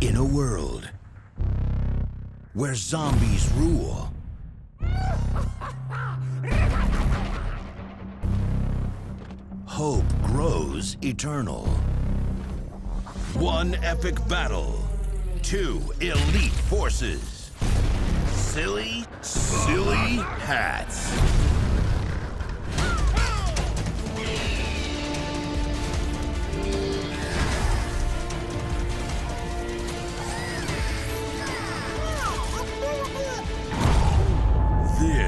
In a world where zombies rule, hope grows eternal. One epic battle, two elite forces, silly, silly hats.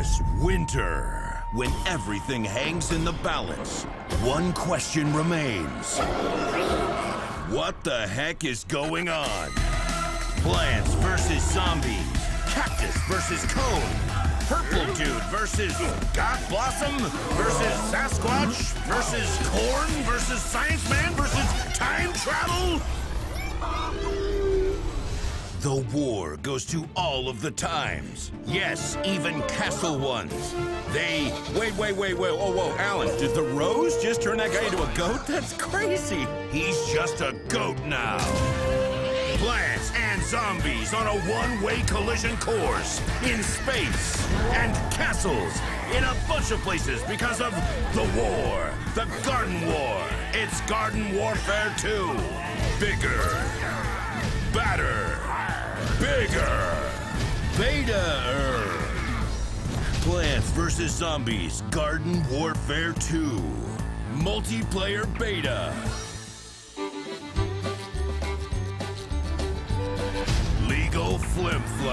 This winter, when everything hangs in the balance, one question remains. What the heck is going on? Plants versus zombies. Cactus versus cone. Purple dude versus goth blossom versus Sasquatch versus corn versus science man versus time travel. The war goes to all of the times. Yes, even castle ones. They. Wait, wait, wait, wait. Oh, whoa, Alan, did the rose just turn that guy into a goat? That's crazy. He's just a goat now. Plants and zombies on a one way collision course in space and castles in a bunch of places because of the war, the Garden War. It's Garden Warfare 2. Bigger, badder, Plants vs. Zombies Garden Warfare 2. Multiplayer beta. Legal Flim Flam.